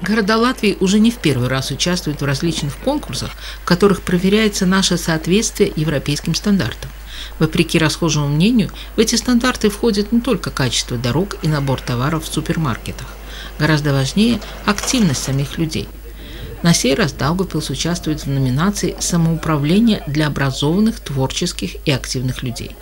Города Латвии уже не в первый раз участвуют в различных конкурсах, в которых проверяется наше соответствие европейским стандартам. Вопреки расхожему мнению, в эти стандарты входит не только качество дорог и набор товаров в супермаркетах. Гораздо важнее активность самих людей. На сей раз Даугавпилс участвует в номинации «Самоуправление для образованных, творческих и активных людей».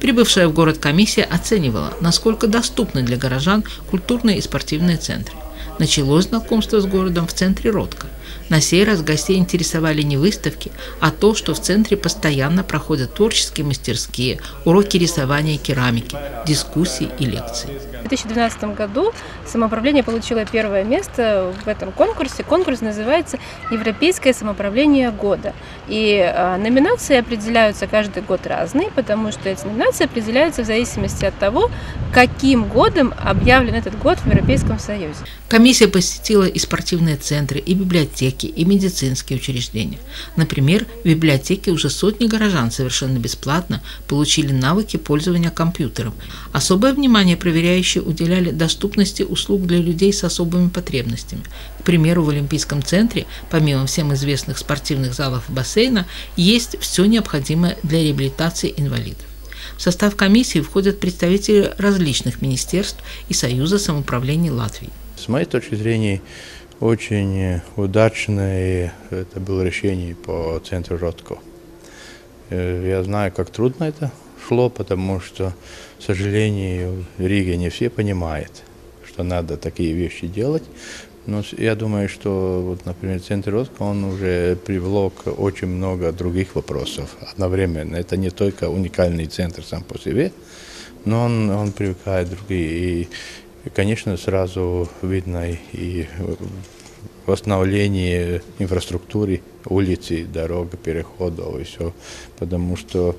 Прибывшая в город комиссия оценивала, насколько доступны для горожан культурные и спортивные центры. Началось знакомство с городом в центре Ротко. На сей раз гостей интересовали не выставки, а то, что в центре постоянно проходят творческие мастерские, уроки рисования и керамики, дискуссии и лекции. В 2012 году самоуправление получило первое место в этом конкурсе. Конкурс называется «Европейское самоуправление года». И а, номинации определяются каждый год разные, потому что эти номинации определяются в зависимости от того, каким годом объявлен этот год в Европейском Союзе. Комиссия посетила и спортивные центры, и библиотеки, и медицинские учреждения. Например, в библиотеке уже сотни горожан совершенно бесплатно получили навыки пользования компьютером. Особое внимание проверяющие уделяли доступности услуг для людей с особыми потребностями. К примеру, в Олимпийском центре, помимо всем известных спортивных залов и бассейна, есть все необходимое для реабилитации инвалидов. В состав комиссии входят представители различных министерств и Союза самоуправления Латвии. С моей точки зрения, очень удачное это было решение по центру Ротко. Э, я знаю, как трудно это шло, потому что, к сожалению, в Риге не все понимают, что надо такие вещи делать. Но я думаю, что, вот, например, Центр Ротко, он уже привлек очень много других вопросов одновременно. Это не только уникальный центр сам по себе, но он, он привлекает другие. И, и, конечно, сразу видно и восстановление инфраструктуры, улицы, дорог, переходов и все. Потому что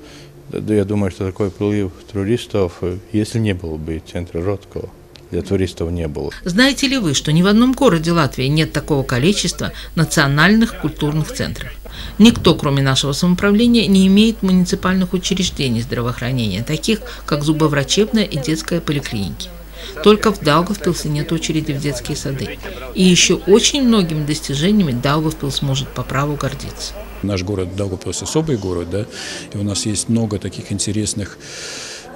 я думаю, что такой прилив туристов, если не было бы центра Ротко, для туристов не было. Знаете ли вы, что ни в одном городе Латвии нет такого количества национальных культурных центров? Никто, кроме нашего самоуправления, не имеет муниципальных учреждений здравоохранения, таких как зубоврачебная и детская поликлиники. Только в Даугавпилсе нет очереди в детские сады. И еще очень многими достижениями Даугавпилс может по праву гордиться. Наш город Даугавпилс особый город, да, и у нас есть много таких интересных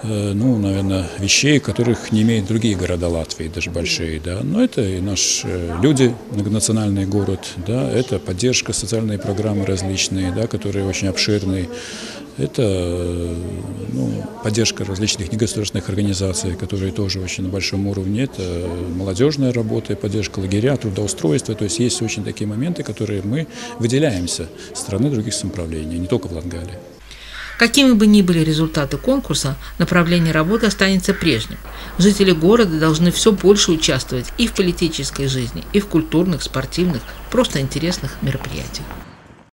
ну, наверное, вещей, которых не имеют другие города Латвии, даже большие, да. Но это и наши э, люди, многонациональный город, да, это поддержка, социальные программы различные, да, которые очень обширные. Это э, ну, поддержка различных негосударственных организаций, которые тоже очень на большом уровне. Это молодежная работа, поддержка лагеря, трудоустройства. То есть есть очень такие моменты, которые мы выделяемся страны других самоуправлений, не только в Латгалии. Какими бы ни были результаты конкурса, направление работы останется прежним. Жители города должны все больше участвовать и в политической жизни, и в культурных, спортивных, просто интересных мероприятиях.